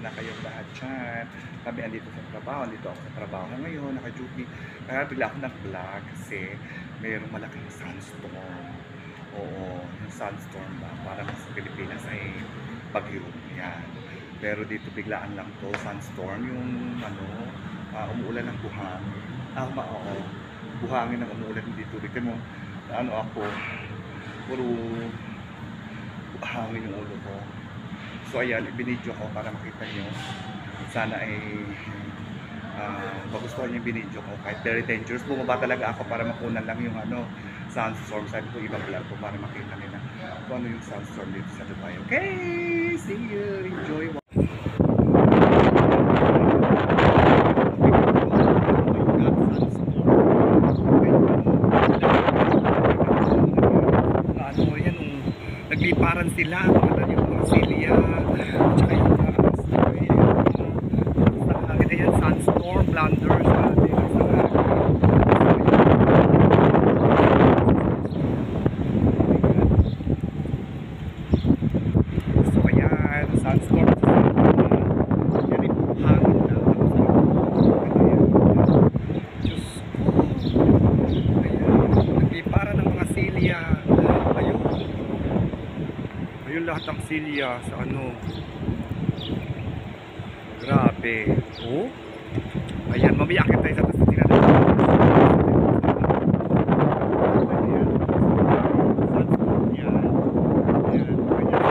kami andito sa trabaho, andito ako sa trabaho ngayon, naka-duty. Kaya bigla ako nag-vlog kasi mayroong malaking sunstorm. Oo, yung sunstorm ba, parang sa Pilipinas ay bagyo. Yan. Pero dito biglaan lang to, sunstorm, yung ano, ah, umuulan ng buhangin. Ah, ma, oo, buhangin ng umuulan dito. Tignan mo, ano ako, puro hangin yung ulo ko. So ayan, ibinidyo ko para makita nyo. Sana ay ah, magustuhan yung binidyo ko. Kahit very dangerous, bumaba talaga ako para makunan lang yung ano, sunstorm. Sabi ko, ibang vlog ko para makita nila kung ano yung sunstorm dito sa Dubai. Okay, see you. Enjoy. ano yan nung nagliparan sila mga yung mga silya tsaka yung mga astoy sa hangin ayan sunstorm blunders natin sa so ayan sunstorm yan yung puro hangin na ayan Diyos ko ayan nagliparan ng mga silya ayun ayun lahat ng silya sa ano grabe oh ayan mamaya akit tayo sa taas tingnan natin Ayan. Sunstorm yan. Ayan. Ayan.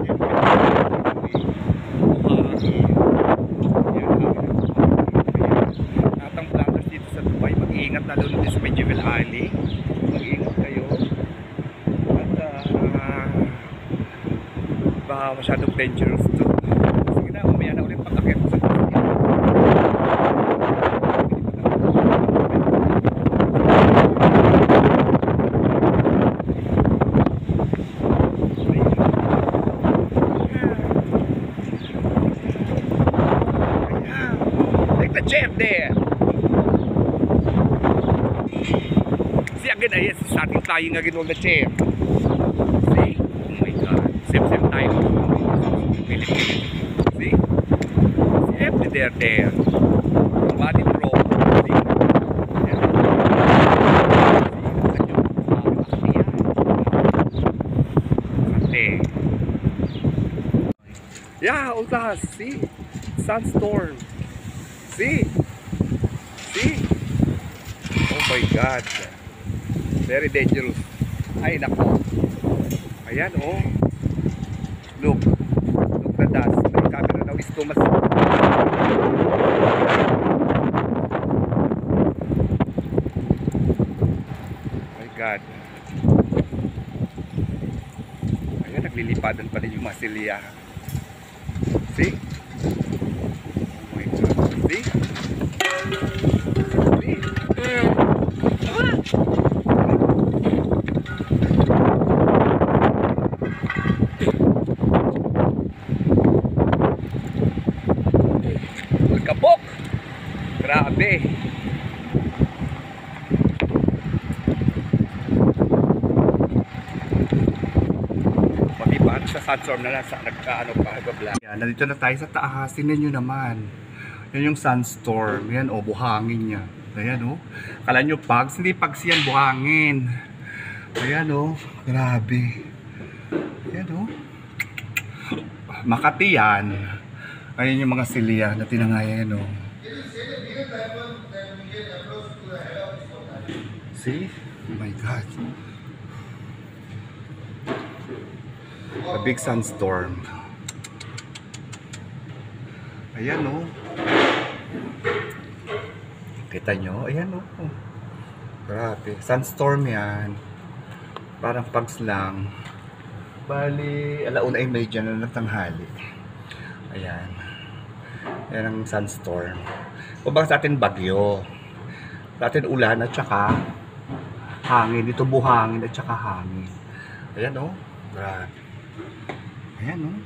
Ayan. Buhangin. Ayan. Ayan. Lahat ng vloggers dito sa Dubai mag-iingat lalo na din sa Medieval Alley mag-iingat kayo at ah, baka masyadong dangerous to sige na mamaya na ulit pag-akit sa Ayan. Like the chair there. See again, ayan, starting flying again on the chair. See? Oh my God. Same, same time. Philippines. See? See, empty there, there. Body pro. See? Yeah, utas. See? Sunstorm. See? See? Oh my God. Very dangerous. Ay, nako. Ayan, oh. Look. Dust. The camera now is much. My God. Ayan, naglilipadan pa rin yung mga. See? Oh my God. See? See? Grabe! Mabibaan sa sunstorm na nasa nagkaano pa nagbablog. Yan, nandito na tayo sa taas. Tingnan naman. Yan yung sunstorm. Yan o, oh, buhangin niya. Ayan o. Oh. Kala nyo pags. Hindi pags yan, buhangin. Ayan o. Oh. Grabe. Ayan o. Oh. Makati yan. Ayan yung mga silya na tinangayan o. Oh. See? Oh my God. A big sunstorm. Ayan o. Oh. Kita nyo? Ayan o. Oh. Grabe. Sunstorm yan. Parang pags lang. Bali, alauna ay medyo na ng tanghali. Ayan. Ayan ang sunstorm. O baka sa atin bagyo. Dati ulan at saka hangin. Ito buhangin at saka hangin. Ayan o. Oh. Grabe. Ayan o. Oh.